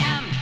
am.